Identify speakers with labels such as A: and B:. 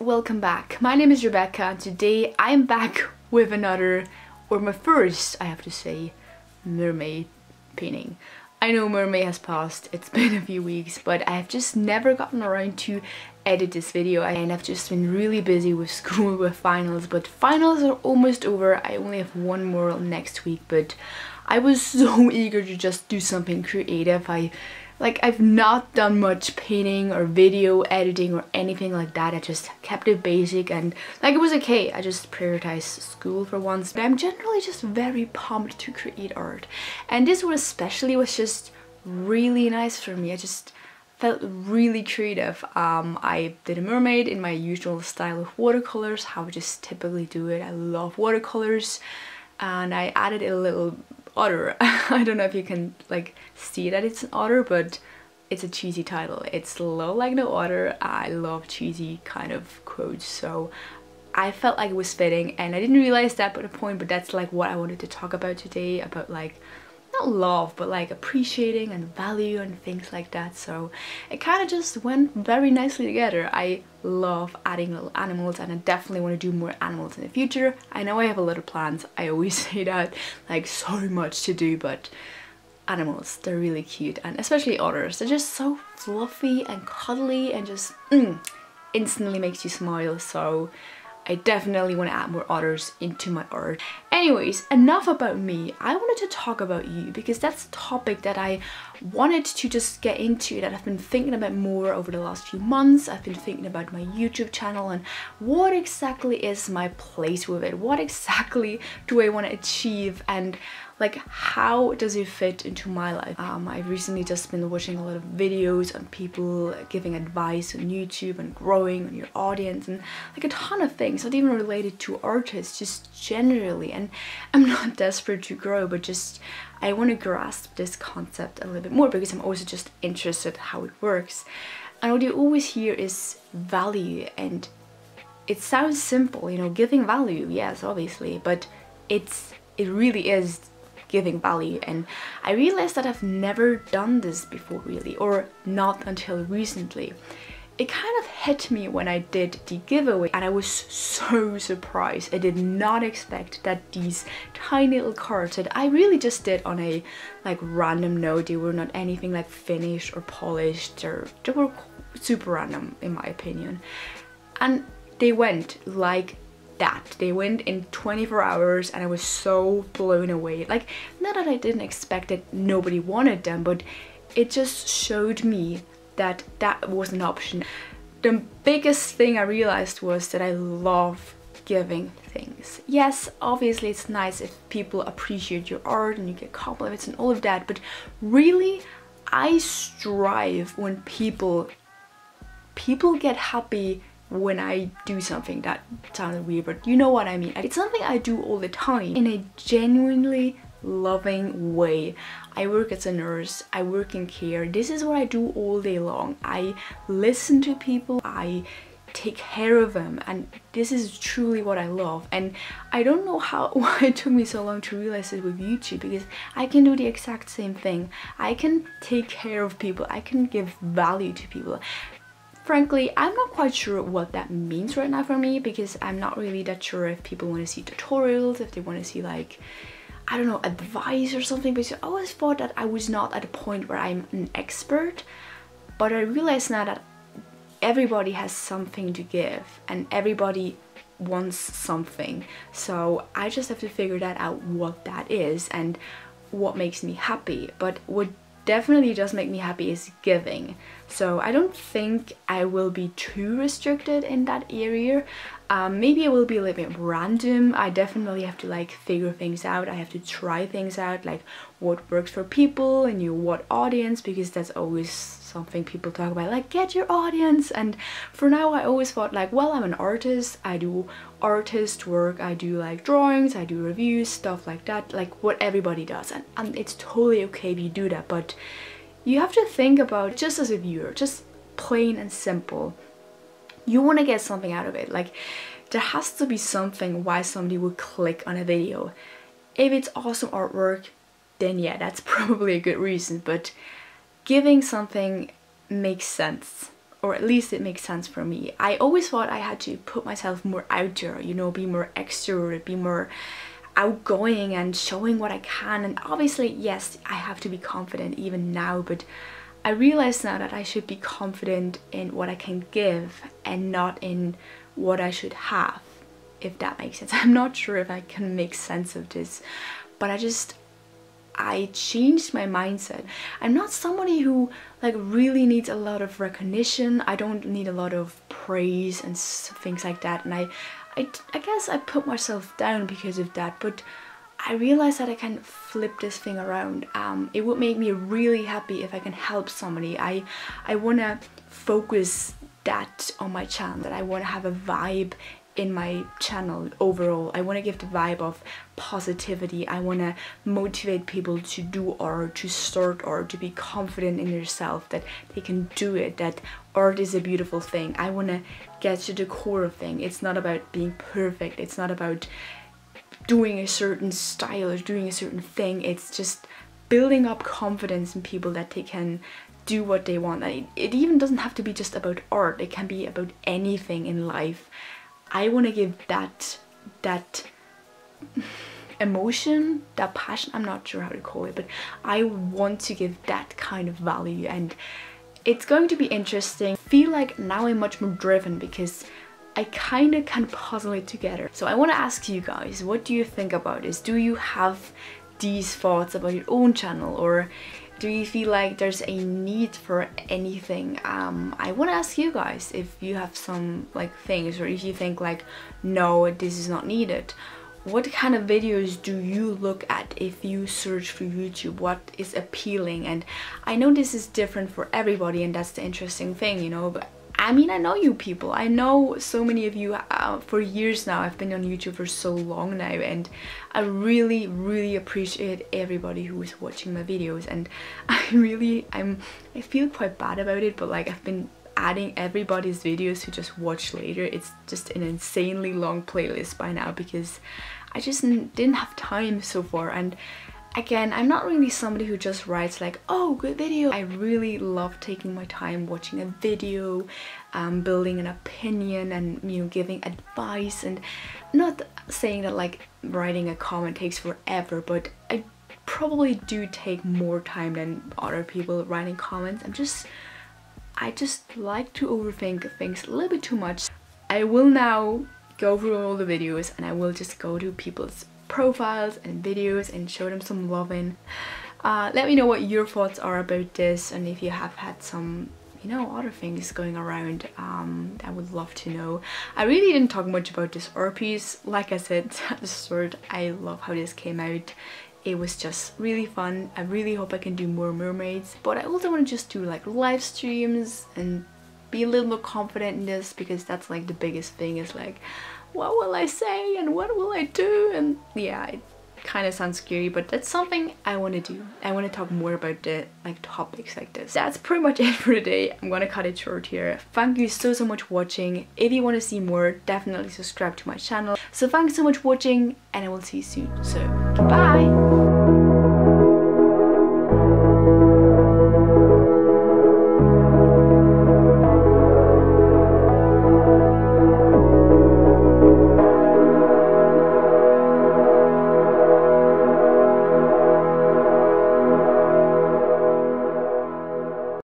A: welcome back. My name is Rebecca and today I'm back with another, or my first, I have to say, mermaid painting. I know Mermay has passed, it's been a few weeks, but I have just never gotten around to edit this video and I've just been really busy with school with finals but finals are almost over I only have one more next week but I was so eager to just do something creative I like I've not done much painting or video editing or anything like that. I just kept it basic and like it was okay. I just prioritized school for once. But I'm generally just very pumped to create art. And this one especially was just really nice for me. I just felt really creative. Um, I did a mermaid in my usual style of watercolors, how I just typically do it. I love watercolors and I added a little otter. I don't know if you can like see that it's an otter, but it's a cheesy title. It's love like no otter. I love cheesy kind of quotes, so I felt like it was fitting and I didn't realize that at a point, but that's like what I wanted to talk about today, about like not love but like appreciating and value and things like that. So it kind of just went very nicely together. I love adding little animals and I definitely want to do more animals in the future. I know I have a lot of plans. I always say that like so much to do but animals they're really cute and especially otters. They're just so fluffy and cuddly and just mm, instantly makes you smile. So I definitely want to add more otters into my art. Anyways, enough about me. I wanted to talk about you because that's a topic that I wanted to just get into that I've been thinking about more over the last few months. I've been thinking about my YouTube channel and what exactly is my place with it? What exactly do I want to achieve? And like how does it fit into my life? Um, I've recently just been watching a lot of videos on people giving advice on YouTube and growing on your audience and like a ton of things not even related to artists just generally. And I'm not desperate to grow but just I want to grasp this concept a little bit more because I'm also just interested how it works. And what you always hear is value and it sounds simple you know giving value yes obviously but it's it really is giving value and I realized that I've never done this before really or not until recently. It kind of hit me when I did the giveaway and I was so surprised. I did not expect that these tiny little cards that I really just did on a like random note, they were not anything like finished or polished or they were super random in my opinion. And they went like that. They went in 24 hours and I was so blown away. Like, not that I didn't expect it, nobody wanted them, but it just showed me that that was an option. The biggest thing I realized was that I love giving things. Yes, obviously it's nice if people appreciate your art and you get compliments and all of that, but really I strive when people people get happy when I do something that sounded weird but you know what I mean. It's something I do all the time in a genuinely loving way. I work as a nurse. I work in care. This is what I do all day long. I listen to people. I take care of them. And this is truly what I love. And I don't know how why it took me so long to realize it with YouTube because I can do the exact same thing. I can take care of people. I can give value to people Frankly, I'm not quite sure what that means right now for me because I'm not really that sure if people want to see tutorials, if they want to see like, I don't know, advice or something because I always thought that I was not at a point where I'm an expert but I realize now that everybody has something to give and everybody wants something. So I just have to figure that out what that is and what makes me happy. But what definitely does make me happy is giving so I don't think I will be too restricted in that area. Um, maybe it will be a little bit random. I definitely have to like figure things out. I have to try things out like what works for people and you what audience because that's always something people talk about like get your audience and for now I always thought like well I'm an artist I do artist work I do like drawings I do reviews stuff like that like what everybody does and, and it's totally okay if you do that but you have to think about just as a viewer, just plain and simple. You want to get something out of it. Like there has to be something why somebody would click on a video. If it's awesome artwork, then yeah, that's probably a good reason. But giving something makes sense or at least it makes sense for me. I always thought I had to put myself more out there, you know, be more extrovert, be more outgoing and showing what I can and obviously yes I have to be confident even now but I realize now that I should be confident in what I can give and not in what I should have if that makes sense. I'm not sure if I can make sense of this but I just I changed my mindset. I'm not somebody who like really needs a lot of recognition. I don't need a lot of praise and things like that and I I, I guess I put myself down because of that, but I realized that I can flip this thing around. Um, it would make me really happy if I can help somebody. I, I want to focus that on my channel, that I want to have a vibe in my channel overall. I want to give the vibe of positivity. I want to motivate people to do or to start or to be confident in yourself that they can do it, that art is a beautiful thing. I want to get to the core of thing. It's not about being perfect. It's not about doing a certain style or doing a certain thing. It's just building up confidence in people that they can do what they want. It, it even doesn't have to be just about art. It can be about anything in life. I want to give that that emotion, that passion, I'm not sure how to call it, but I want to give that kind of value and it's going to be interesting. Feel like now I'm much more driven because I kind of can puzzle it together. So I want to ask you guys, what do you think about this? Do you have these thoughts about your own channel or do you feel like there's a need for anything um, i want to ask you guys if you have some like things or if you think like no this is not needed what kind of videos do you look at if you search for YouTube? What is appealing? And I know this is different for everybody and that's the interesting thing, you know, but I mean, I know you people. I know so many of you uh, for years now. I've been on YouTube for so long now and I really, really appreciate everybody who is watching my videos and I really, I'm, I feel quite bad about it, but like I've been adding everybody's videos to just watch later. It's just an insanely long playlist by now because I just didn't have time so far and Again, I'm not really somebody who just writes like, oh, good video. I really love taking my time watching a video, um, building an opinion and, you know, giving advice and not saying that like writing a comment takes forever, but I probably do take more time than other people writing comments. I'm just, I just like to overthink things a little bit too much. I will now go through all the videos and I will just go to people's profiles and videos and show them some loving. Uh, let me know what your thoughts are about this and if you have had some you know other things going around um, I would love to know I really didn't talk much about this art piece like I said at the start I love how this came out it was just really fun. I really hope I can do more mermaids but I also want to just do like live streams and be a little more confident in this because that's like the biggest thing is like what will I say and what will I do? And yeah it kind of sounds scary but that's something I want to do. I want to talk more about the like topics like this. That's pretty much it for today. I'm gonna cut it short here. Thank you so so much for watching. If you want to see more definitely subscribe to my channel. So thanks so much for watching and I will see you soon. So goodbye